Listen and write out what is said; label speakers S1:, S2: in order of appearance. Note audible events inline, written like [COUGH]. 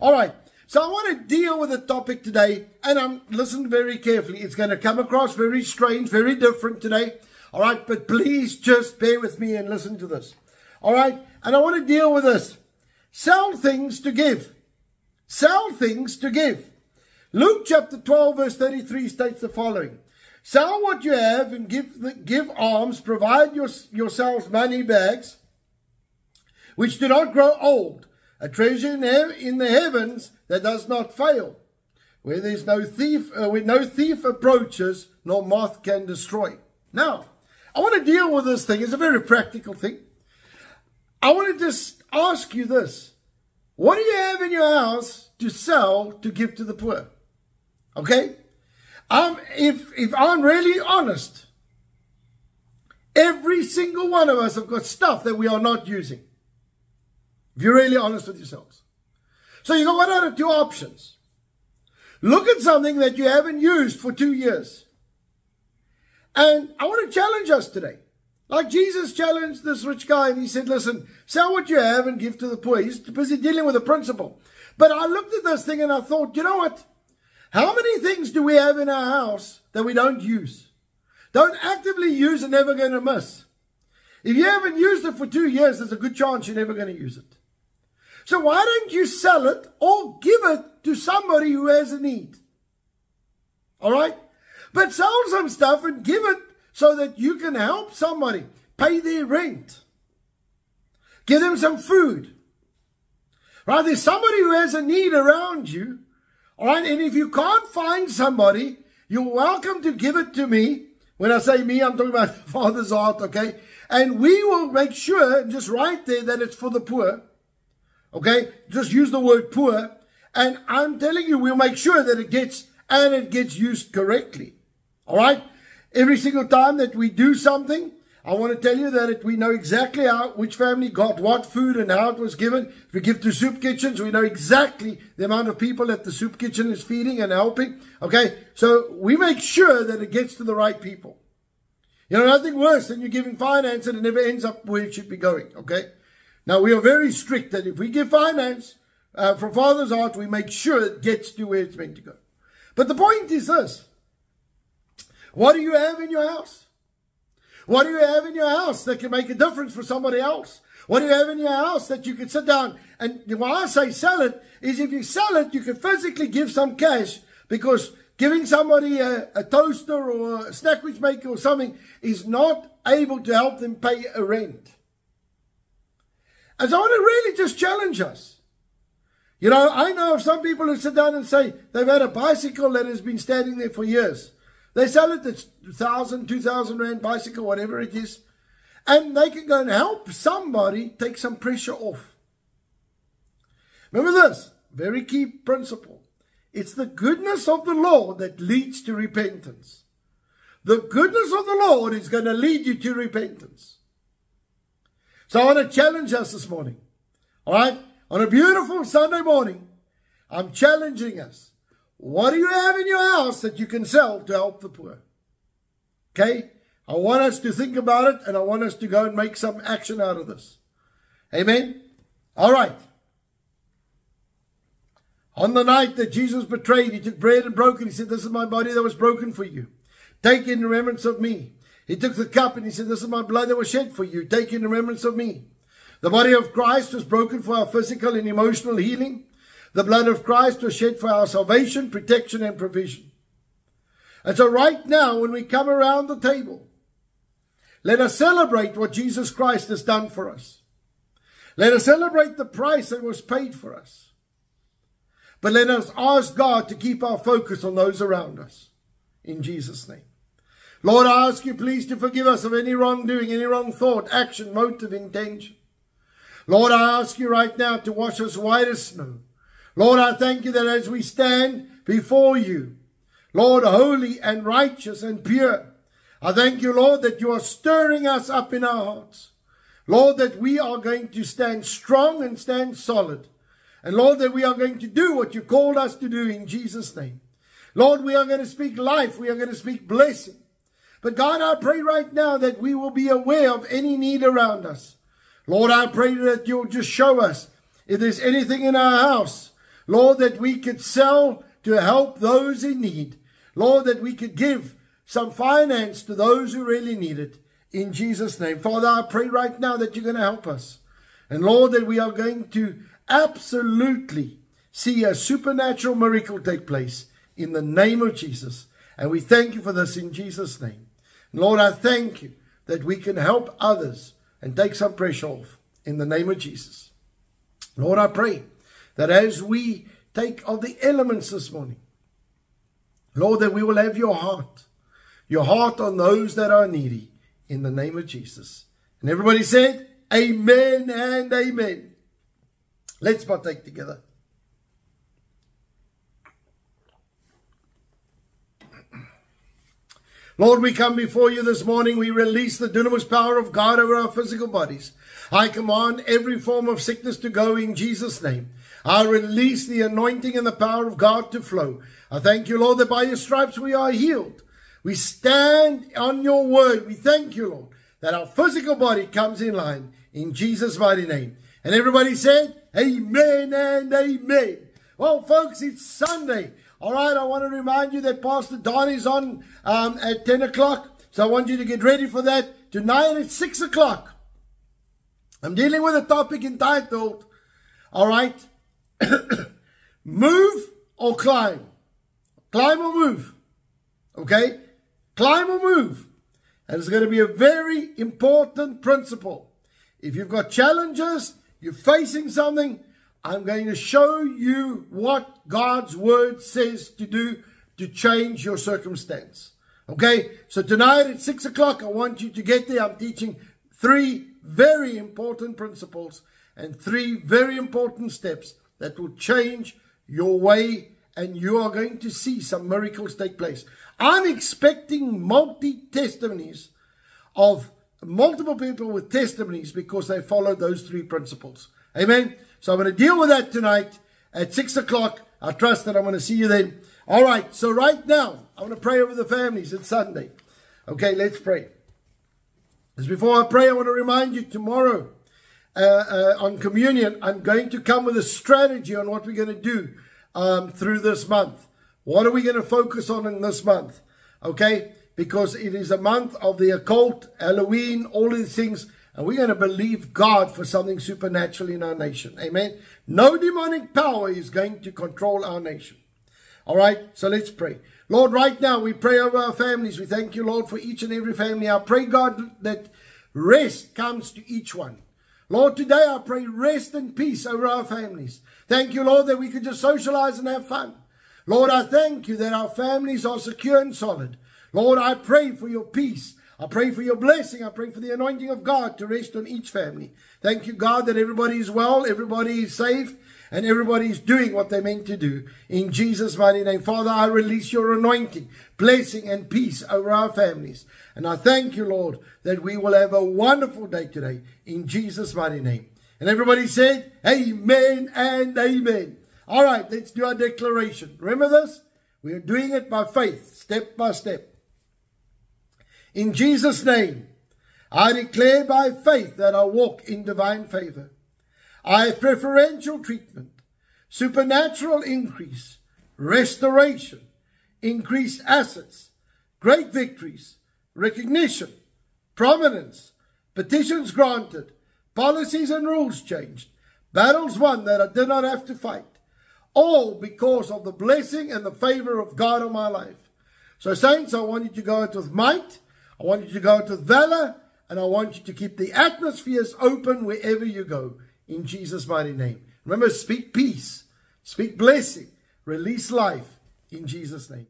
S1: All right. So I want to deal with a topic today, and I'm listen very carefully. It's going to come across very strange, very different today. All right, but please just bear with me and listen to this. All right, and I want to deal with this. Sell things to give. Sell things to give. Luke chapter 12, verse 33 states the following. Sell what you have and give, the, give alms. Provide your, yourselves money bags, which do not grow old, a treasure in, in the heavens that does not fail, where there's no thief, uh, where no thief approaches, nor moth can destroy. Now, I want to deal with this thing. It's a very practical thing. I want to just ask you this. What do you have in your house to sell to give to the poor? Okay? Um, if, if I'm really honest, every single one of us have got stuff that we are not using. If you're really honest with yourselves. So you got one out of two options. Look at something that you haven't used for two years. And I want to challenge us today. Like Jesus challenged this rich guy and he said, listen, sell what you have and give to the poor. He's busy dealing with a principle. But I looked at this thing and I thought, you know what? How many things do we have in our house that we don't use? Don't actively use and never going to miss. If you haven't used it for two years, there's a good chance you're never going to use it. So why don't you sell it or give it to somebody who has a need? All right? But sell some stuff and give it so that you can help somebody pay their rent. Give them some food. Right? There's somebody who has a need around you. All right? And if you can't find somebody, you're welcome to give it to me. When I say me, I'm talking about [LAUGHS] Father's heart, okay? And we will make sure, just right there, that it's for the poor. Okay? Just use the word poor. And I'm telling you, we'll make sure that it gets, and it gets used correctly. All right? Every single time that we do something, I want to tell you that it, we know exactly how, which family got what food and how it was given. If we give to soup kitchens, we know exactly the amount of people that the soup kitchen is feeding and helping. Okay? So we make sure that it gets to the right people. You know, nothing worse than you're giving finance and it never ends up where it should be going. Okay? Now, we are very strict that if we give finance uh, from Father's Heart, we make sure it gets to where it's meant to go. But the point is this. What do you have in your house? What do you have in your house that can make a difference for somebody else? What do you have in your house that you can sit down and when I say sell it, is if you sell it, you can physically give some cash because giving somebody a, a toaster or a snack which maker or something is not able to help them pay a rent. And so I want to really just challenge us. You know, I know of some people who sit down and say they've had a bicycle that has been standing there for years. They sell it at 1,000, 2,000 Rand bicycle, whatever it is. And they can go and help somebody take some pressure off. Remember this, very key principle. It's the goodness of the Lord that leads to repentance. The goodness of the Lord is going to lead you to repentance. So I want to challenge us this morning. All right? On a beautiful Sunday morning, I'm challenging us. What do you have in your house that you can sell to help the poor? Okay? I want us to think about it and I want us to go and make some action out of this. Amen? All right. On the night that Jesus betrayed, he took bread and broke it. He said, This is my body that was broken for you. Take it in remembrance of me. He took the cup and he said, This is my blood that was shed for you. Take in remembrance of me. The body of Christ was broken for our physical and emotional healing. The blood of Christ was shed for our salvation, protection, and provision. And so, right now, when we come around the table, let us celebrate what Jesus Christ has done for us. Let us celebrate the price that was paid for us. But let us ask God to keep our focus on those around us. In Jesus' name. Lord, I ask you please to forgive us of any wrongdoing, any wrong thought, action, motive, intention. Lord, I ask you right now to wash us white as snow. Lord, I thank you that as we stand before you, Lord, holy and righteous and pure, I thank you, Lord, that you are stirring us up in our hearts. Lord, that we are going to stand strong and stand solid. And Lord, that we are going to do what you called us to do in Jesus' name. Lord, we are going to speak life. We are going to speak blessing. But God, I pray right now that we will be aware of any need around us. Lord, I pray that you'll just show us if there's anything in our house, Lord, that we could sell to help those in need. Lord, that we could give some finance to those who really need it. In Jesus' name. Father, I pray right now that you're going to help us. And Lord, that we are going to absolutely see a supernatural miracle take place in the name of Jesus. And we thank you for this in Jesus' name. Lord, I thank you that we can help others and take some pressure off in the name of Jesus. Lord, I pray that as we take of the elements this morning, Lord, that we will have your heart, your heart on those that are needy in the name of Jesus. And everybody said, Amen and Amen. Let's partake together. Lord, we come before you this morning. We release the dunamis power of God over our physical bodies. I command every form of sickness to go in Jesus' name. I release the anointing and the power of God to flow. I thank you, Lord, that by your stripes we are healed. We stand on your word. We thank you, Lord, that our physical body comes in line in Jesus' mighty name. And everybody said, Amen and Amen. Well, folks, it's Sunday. All right, I want to remind you that Pastor Don is on um, at 10 o'clock. So I want you to get ready for that. Tonight at 6 o'clock, I'm dealing with a topic entitled, all right, [COUGHS] move or climb. Climb or move. Okay? Climb or move. And it's going to be a very important principle. If you've got challenges, you're facing something, I'm going to show you what God's word says to do to change your circumstance. Okay, so tonight at six o'clock, I want you to get there. I'm teaching three very important principles and three very important steps that will change your way, and you are going to see some miracles take place. I'm expecting multi testimonies of multiple people with testimonies because they follow those three principles. Amen. So I'm going to deal with that tonight at 6 o'clock. I trust that I'm going to see you then. All right. So right now, I want to pray over the families. It's Sunday. Okay, let's pray. As before I pray, I want to remind you tomorrow uh, uh, on communion, I'm going to come with a strategy on what we're going to do um, through this month. What are we going to focus on in this month? Okay, because it is a month of the occult, Halloween, all these things. And we're going to believe God for something supernatural in our nation. Amen. No demonic power is going to control our nation. All right. So let's pray. Lord, right now we pray over our families. We thank you, Lord, for each and every family. I pray, God, that rest comes to each one. Lord, today I pray rest and peace over our families. Thank you, Lord, that we can just socialize and have fun. Lord, I thank you that our families are secure and solid. Lord, I pray for your peace. I pray for your blessing. I pray for the anointing of God to rest on each family. Thank you, God, that everybody is well, everybody is safe, and everybody is doing what they meant to do. In Jesus' mighty name. Father, I release your anointing, blessing, and peace over our families. And I thank you, Lord, that we will have a wonderful day today. In Jesus' mighty name. And everybody said, Amen and Amen. All right, let's do our declaration. Remember this? We are doing it by faith, step by step. In Jesus' name, I declare by faith that I walk in divine favor. I have preferential treatment, supernatural increase, restoration, increased assets, great victories, recognition, prominence, petitions granted, policies and rules changed, battles won that I did not have to fight, all because of the blessing and the favor of God on my life. So, saints, I want you to go out with might I want you to go to valor and I want you to keep the atmospheres open wherever you go in Jesus' mighty name. Remember, speak peace, speak blessing, release life in Jesus' name.